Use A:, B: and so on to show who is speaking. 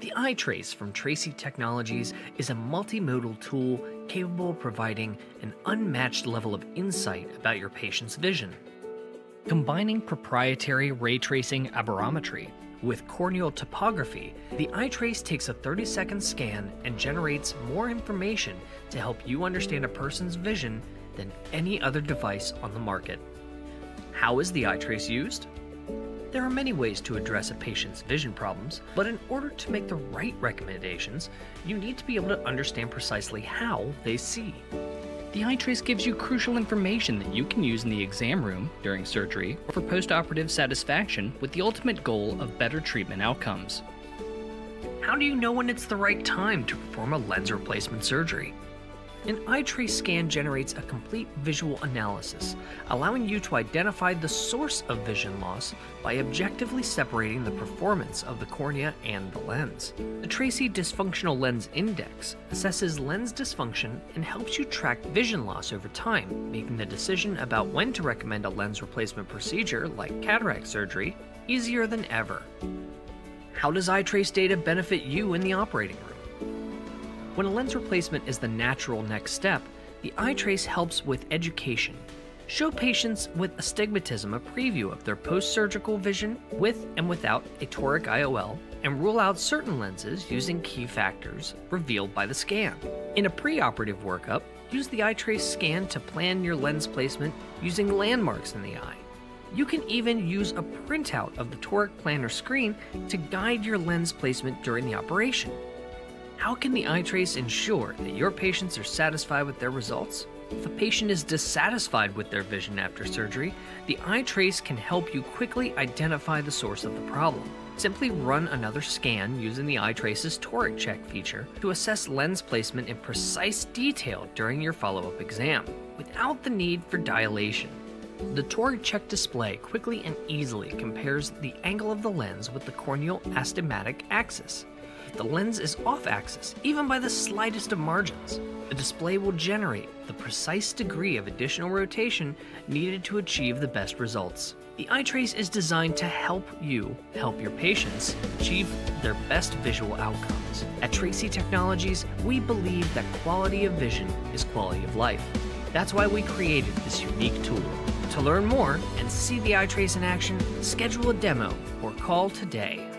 A: The iTrace from Tracey Technologies is a multimodal tool capable of providing an unmatched level of insight about your patient's vision. Combining proprietary ray tracing aberrometry with corneal topography, the iTrace takes a 30 second scan and generates more information to help you understand a person's vision than any other device on the market. How is the iTrace used? There are many ways to address a patient's vision problems, but in order to make the right recommendations, you need to be able to understand precisely how they see.
B: The iTrace gives you crucial information that you can use in the exam room, during surgery, or for postoperative satisfaction with the ultimate goal of better treatment outcomes.
A: How do you know when it's the right time to perform a lens replacement surgery? An iTrace scan generates a complete visual analysis, allowing you to identify the source of vision loss by objectively separating the performance of the cornea and the lens. The Tracey Dysfunctional Lens Index assesses lens dysfunction and helps you track vision loss over time, making the decision about when to recommend a lens replacement procedure like cataract surgery easier than ever. How does iTrace data benefit you in the operating room? When a lens replacement is the natural next step, the iTrace helps with education. Show patients with astigmatism a preview of their post surgical vision with and without a toric IOL and rule out certain lenses using key factors revealed by the scan. In a preoperative workup, use the iTrace scan to plan your lens placement using landmarks in the eye. You can even use a printout of the toric planner screen to guide your lens placement during the operation. How can the iTrace ensure that your patients are satisfied with their results? If a patient is dissatisfied with their vision after surgery, the iTrace can help you quickly identify the source of the problem. Simply run another scan using the iTrace's toric check feature to assess lens placement in precise detail during your follow up exam, without the need for dilation. The toric check display quickly and easily compares the angle of the lens with the corneal astigmatic axis the lens is off axis, even by the slightest of margins. The display will generate the precise degree of additional rotation needed to achieve the best results. The iTrace is designed to help you help your patients achieve their best visual outcomes. At Tracey Technologies, we believe that quality of vision is quality of life. That's why we created this unique tool. To learn more and see the iTrace in action, schedule a demo or call today.